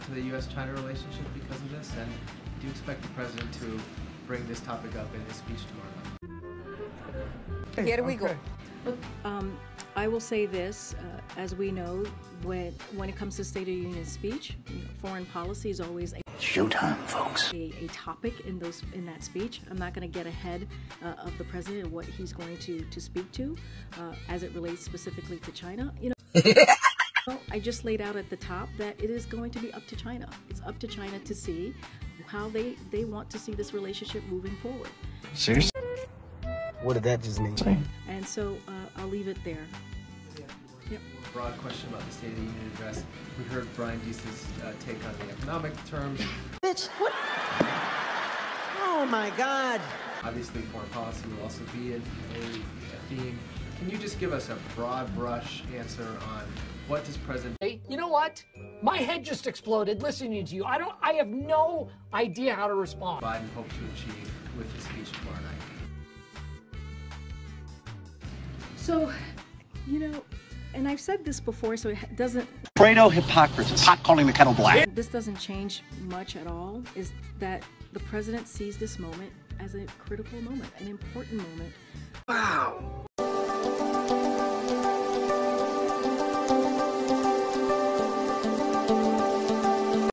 to the U.S.-China relationship because of this? And do you expect the president to bring this topic up in his speech tomorrow? Hey, Here we okay. go. Um, I will say this, uh, as we know, when, when it comes to State of the Union speech, foreign policy is always a Showtime, folks. A, a, topic in those in that speech. I'm not going to get ahead uh, of the president and what he's going to to speak to, uh, as it relates specifically to China. You know. Well, I just laid out at the top that it is going to be up to China. It's up to China to see how they, they want to see this relationship moving forward. Seriously? What did that just mean? And so uh, I'll leave it there. Yep. Broad question about the State of the Union address. We heard Brian Deese's uh, take on the economic terms. Bitch, what? Oh my god. Obviously, foreign policy will also be a, a, a theme. Can you just give us a broad brush answer on what does President Hey, you know what? My head just exploded listening to you. I don't. I have no idea how to respond. Biden hopes to achieve with his speech tomorrow night? So, you know, and I've said this before, so it doesn't Fredo hypocrisy. Pot calling the kettle black. this doesn't change much at all. Is that the president sees this moment as a critical moment, an important moment. Wow.